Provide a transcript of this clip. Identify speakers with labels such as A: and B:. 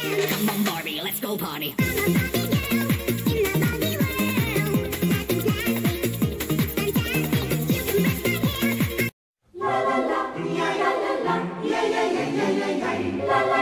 A: Come on, Barbie, let's go party. La la la, yeah yeah yeah yeah yeah yeah yeah yeah la la.